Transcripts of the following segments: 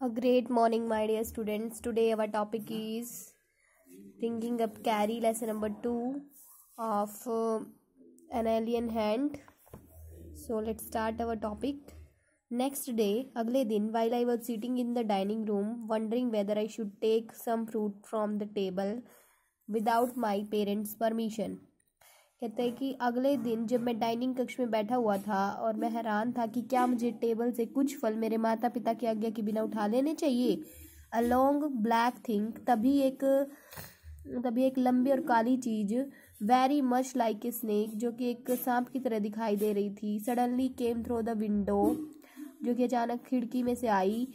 A great morning, my dear students. Today, our topic is thinking up carry lesson number two of uh, an alien hand. So, let's start our topic. Next day, अगले दिन, while I was sitting in the dining room, wondering whether I should take some fruit from the table without my parents' permission. कहते हैं कि अगले दिन जब मैं dining कक्ष में बैठा हुआ था और मैं हैरान था कि क्या मुझे टेबल से कुछ फल मेरे माता पिता की आज्ञा के बिना उठा लेने चाहिए। अ लॉन्ग ब्लैक थिंग तभी एक तभी एक लंबी और काली चीज़ very much like a snake जो कि एक सांप की तरह दिखाई दे रही थी। Suddenly came throw the window जो कि अचानक खिड़की में से आई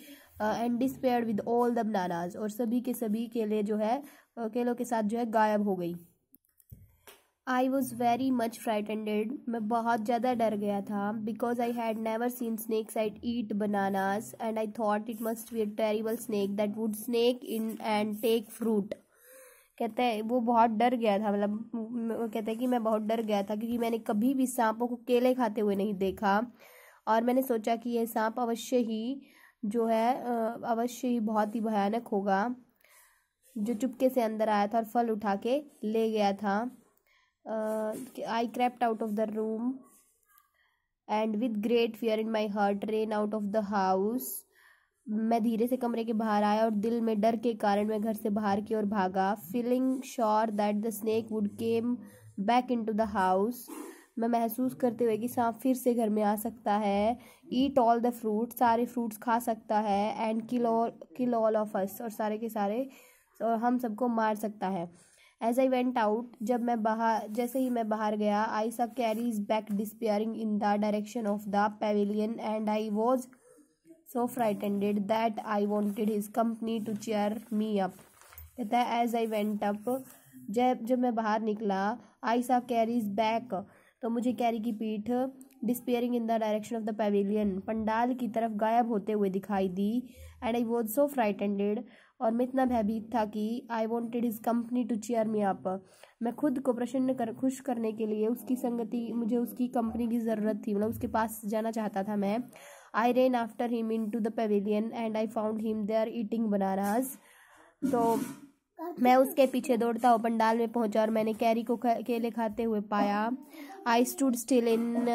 and disappear with all the bananas और सभी के सभी केले जो है केलों के साथ जो है गायब हो गई। I was very much frightened मैं बहुत ज़्यादा डर गया था because I had never seen snake side eat bananas and I thought it must be a terrible snake that would snack in and take fruit कहते हैं, वो बहुत डर गया था मतलब कहते हैं कि मैं बहुत डर गया था क्योंकि मैंने कभी भी सांपों को केले खाते हुए नहीं देखा और मैंने सोचा कि यह सांप अवश्य ही जो है अवश्य ही बहुत ही भयानक होगा, जो चुपके से अंदर आया था और फल उठा के ले गया था। I crept out of the room and with great fear in my heart ran out of the house मैं धीरे से कमरे के बाहर आया और दिल में डर के कारण मैं घर से बाहर की ओर भागा feeling sure that the snake would came back into the house मैं महसूस करते हुए कि सांप फिर से घर में आ सकता है ईट ऑल द फ्रूट सारे फ्रूट्स खा सकता है and kill all kill all of us और सारे के सारे और हम सबको मार सकता है। एज आई वेंट आउट जब मैं बाहर जैसे ही मैं बाहर गया I saw Kari's back despairing in the direction of the pavilion and I was so frightened that I wanted his company to cheer me up कहता है एज आई वेंट अप जब जब मैं बाहर निकला आई सा कैरीज बैक तो मुझे कैरी की पीठ despairing in the direction of the pavilion pandal की तरफ़ गायब होते हुए दिखाई दी एंड आई वॉज़ सो फ्राइटेंडेड और मैं इतना भयभीत था कि I wanted his company to cheer me up मैं खुद को प्रसन्न कर, खुश करने के लिए उसकी संगति, मुझे उसकी कंपनी की ज़रूरत थी। मतलब उसके पास जाना चाहता था मैं। I ran after him into the pavilion and I found him there eating bananas तो मैं उसके पीछे दौड़ता हुआ पंडाल में पहुँचा और मैंने कैरी को केले खाते हुए पाया। I stood still in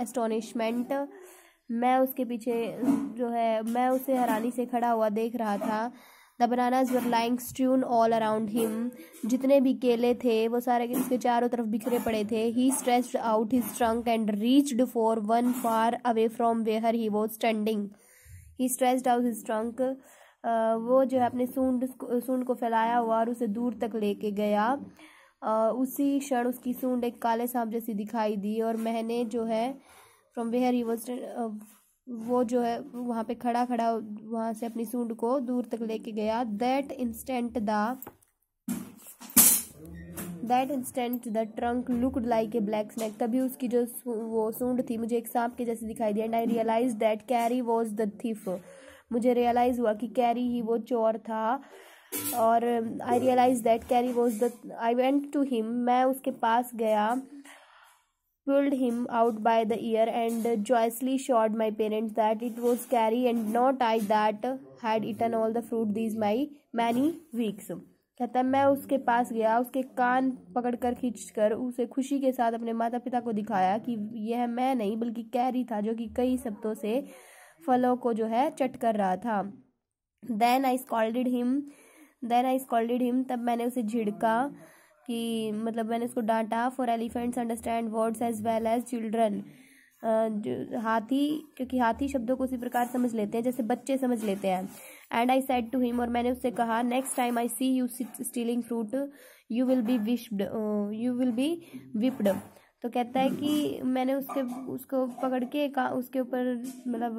astonishment मैं उसके पीछे जो है मैं उसे हैरानी से खड़ा हुआ देख रहा था। The bananas were lying strewn all around him जितने भी केले थे वो सारे उसके चारों तरफ़ बिखरे पड़े थे। He stretched out his trunk and reached for one far away from where he was standing he stretched out his trunk वो जो है अपने सूंड सूंड को फैलाया हुआ और उसे दूर तक लेके गया। Uh, उसी क्षण उसकी सूंड एक काले सांप जैसी दिखाई दी और मैंने जो है फ्रॉम वेयर ही वॉज़ वो जो है, वहाँ पे खड़ा खड़ा वहाँ से अपनी सूंड को दूर तक लेके गया। That instant the that instant the trunk looked like a black snake तभी उसकी जो वो सूंड थी मुझे एक सांप के जैसे दिखाई दी। And I realise that Kari was the thief मुझे रियलाइज़ हुआ कि कैरी ही वो चोर था। और I realise that Kari was the I went to him मैं उसके पास गया। Pulled him out by the ear and joyously showed my parents that it was Carrie and not I that had eaten all the fruit these my many weeks. कहता मैं उसके पास गया, उसके कान पकड़कर खींचकर उसे खुशी के साथ अपने माता पिता को दिखाया कि यह मैं नहीं, बल्कि कैरी था जो कि कई शब्दों से फलों को जो है चट कर रहा था then I scolded him then I scolded him तब मैंने उसे झिड़का कि मतलब मैंने उसको डांटा for elephants understand words as well as children हाथी, क्योंकि हाथी शब्दों को उसी प्रकार समझ लेते हैं, जैसे बच्चे समझ लेते हैं। And I said to him और मैंने उससे कहा next time I see you stealing fruit you will be wished you will be whipped तो कहता है कि मैंने उसके, उसको पकड़ के उसके ऊपर मतलब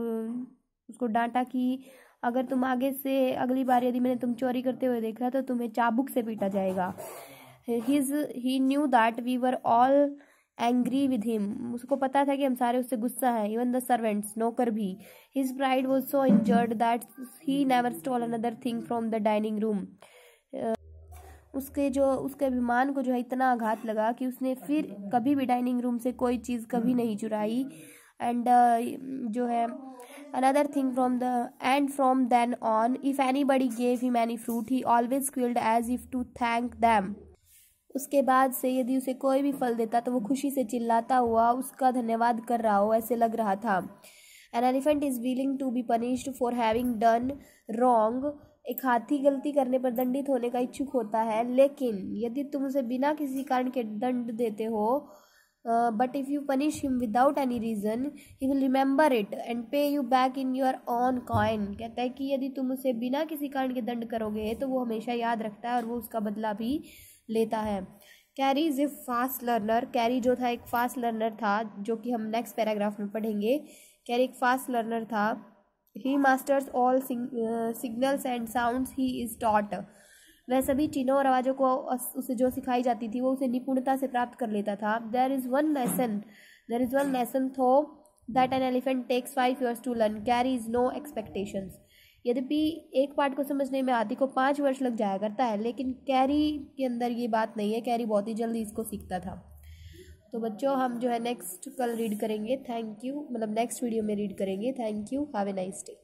उसको डांटा कि अगर तुम आगे से अगली बार यदि मैंने तुम चोरी करते हुए देखा तो तुम्हें चाबुक से पीटा जाएगा। His he knew that we were all angry with him उसको पता था कि हम सारे उससे गुस्सा हैं इवन द सर्वेंट्स नौकर भी। His pride was so injured that he never stole another thing from the dining room उसके जो उसके अभिमान को जो है इतना आघात लगा कि उसने फिर कभी भी डाइनिंग रूम से कोई चीज़ कभी नहीं चुराई। एंड uh, जो है another thing thing the and and from on if anybody gave him any fruit he always squealed as if to thank them. उसके बाद से यदि उसे कोई भी फल देता तो वो खुशी से चिल्लाता हुआ उसका धन्यवाद कर रहा हो, ऐसे लग रहा था। An elephant is willing to be punished for having done wrong एक हाथी गलती करने पर दंडित होने का इच्छुक होता है, लेकिन यदि तुम उसे बिना किसी कारण के दंड देते हो but if you punish him without any reason he will remember it and pay you back in your own coin कहता है कि यदि तुम उसे बिना किसी कारण के दंड करोगे तो वो हमेशा याद रखता है और वो उसका बदला भी लेता है। Kari is a fast learner. Kari जो था, एक फास्ट लर्नर था, जो कि हम नेक्स्ट पैराग्राफ में पढ़ेंगे। कैरी एक फास्ट लर्नर था। He masters all signals and sounds he is taught वह सभी चिन्हों और आवाज़ों को उसे जो सिखाई जाती थी, वो उसे निपुणता से प्राप्त कर लेता था। There is one lesson there is one lesson though that an elephant takes five years to learn Kari is no expectations यद्यपि एक पार्ट को समझने में आदि को पाँच वर्ष लग जाया करता है, लेकिन कैरी के अंदर ये बात नहीं है। कैरी बहुत ही जल्दी इसको सीखता था। तो बच्चों, हम जो है नेक्स्ट कल रीड करेंगे। थैंक यू मतलब नेक्स्ट वीडियो में रीड करेंगे। Thank you have a nice day